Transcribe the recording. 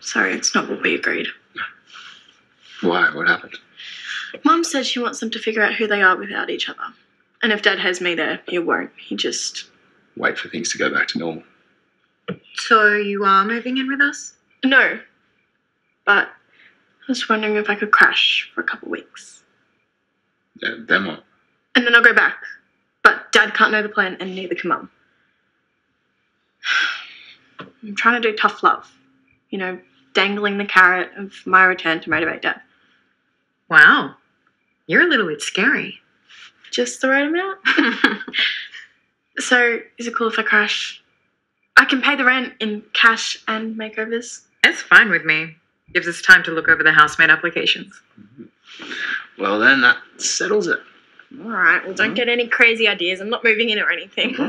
Sorry, it's not what we agreed. Why? What happened? Mum said she wants them to figure out who they are without each other. And if Dad has me there, he won't. He just. Wait for things to go back to normal. So you are moving in with us? No. But I was wondering if I could crash for a couple weeks. Yeah, then what? And then I'll go back. But Dad can't know the plan, and neither can Mum. I'm trying to do tough love. You know, dangling the carrot of my return to motivate Dad. Wow. You're a little bit scary. Just the right amount. So, is it cool if I crash? I can pay the rent in cash and makeovers. That's fine with me. Gives us time to look over the housemaid applications. Mm-hmm. Well, then that settles it. All right, well, don't mm-hmm. get any crazy ideas. I'm not moving in or anything. Mm-hmm.